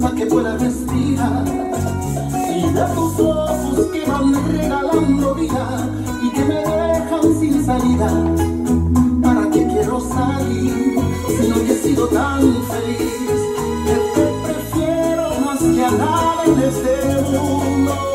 para que pueda respirar. Y de tus ojos que van regalando vida y que me dejan sin salida. Para qué quiero salir si no he sido tan feliz que te prefiero más que a nada en este mundo.